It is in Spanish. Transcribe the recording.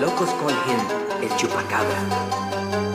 locos cogen el chupacabra.